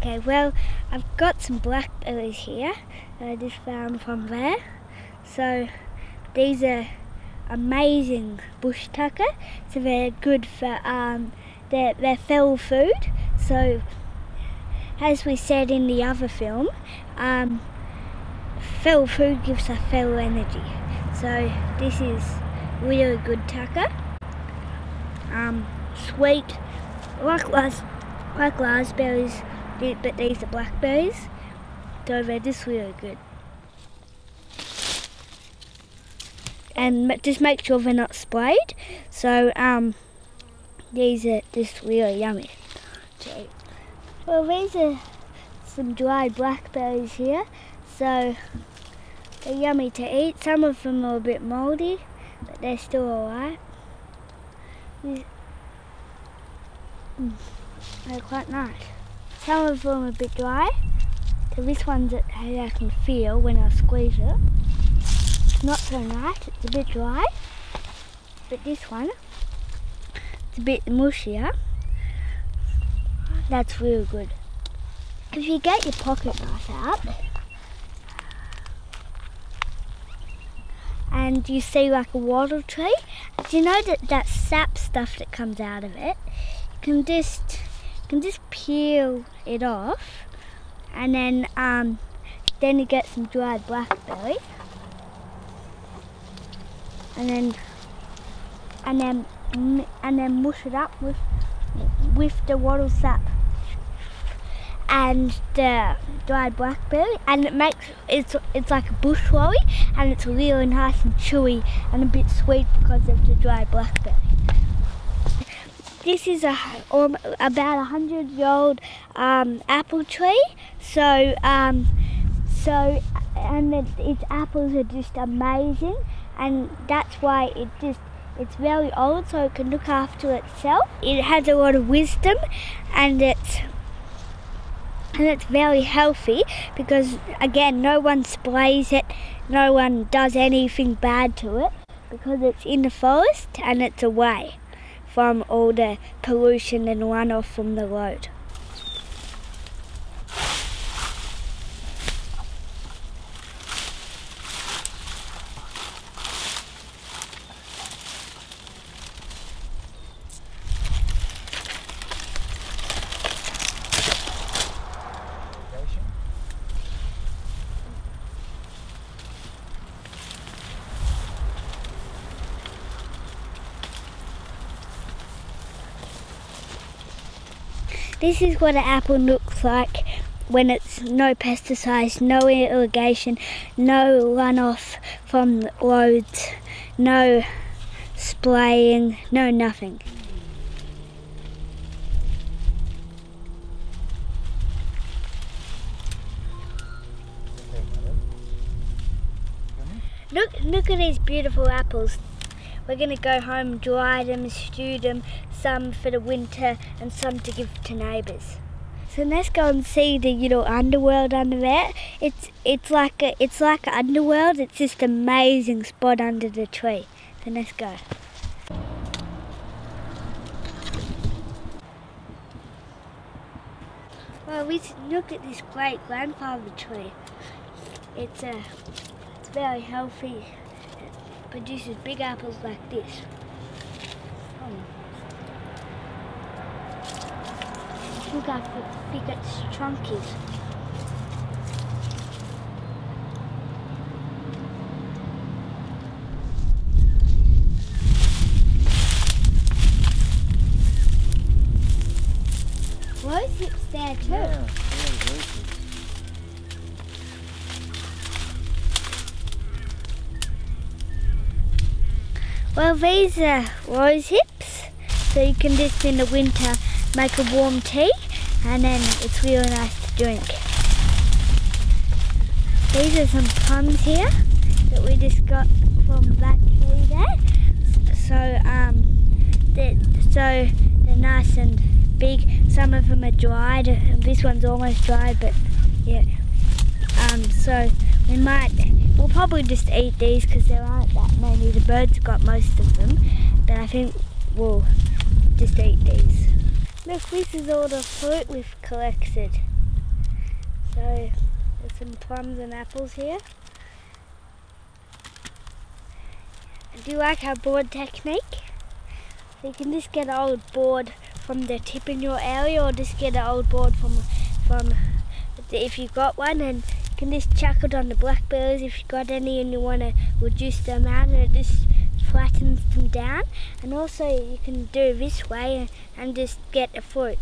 Okay, well, I've got some blackberries here that I just found from there. So these are amazing bush tucker. So they're good for um, they're they're feral food. So as we said in the other film, um, feral food gives us feral energy. So this is really good tucker. Um, sweet, like like raspberries, but these are blackberries. So they're just really good. And just make sure they're not sprayed. So um, these are just really yummy. Well, these are some dried blackberries here. So they're yummy to eat. Some of them are a bit mouldy, but they're still alright. Mm, they're quite nice. Some of them are a bit dry. So this one's that I can feel when I squeeze it. It's not so nice, it's a bit dry. But this one, it's a bit mushier. That's real good. If you get your pocket knife out and you see like a wattle tree, do you know that that sap stuff that comes out of it? You can just can just peel it off, and then um, then you get some dried blackberry, and then and then and then mush it up with with the wattle sap and the dried blackberry and it makes it's it's like a bush bushwallie and it's really nice and chewy and a bit sweet because of the dried blackberry. This is a um, about a hundred year old um, apple tree. So um, so and it, its apples are just amazing. And that's why it just it's very old so it can look after itself. It has a lot of wisdom and it's and it's very healthy because again no one sprays it. No one does anything bad to it because it's in the forest and it's away from all the pollution and runoff from the road. This is what an apple looks like when it's no pesticides, no irrigation, no runoff from the roads, no spraying, no nothing. Look, look at these beautiful apples. We're going to go home, dry them, stew them, some for the winter and some to give to neighbours. So let's go and see the little underworld under there. It's it's like a it's like an underworld. It's just amazing spot under the tree. So let's go. Well, we look at this great grandfather tree. It's a it's very healthy produces big apples like this. Oh. Look how big its trunk is. Well, these are rose hips, so you can just in the winter make a warm tea, and then it's really nice to drink. These are some plums here that we just got from that tree there. So, um, they're, so they're nice and big. Some of them are dried. This one's almost dried, but yeah. Um, so we might, we'll probably just eat these because there aren't that many. The birds got most of them, but I think we'll just eat these. Look, this is all the fruit we've collected. So there's some plums and apples here. I Do like our board technique? So you can just get an old board from the tip in your area or just get an old board from from if you've got one and can just chuck it on the blackberries if you've got any and you want to reduce the amount and it just flattens them down and also you can do this way and, and just get a fruit.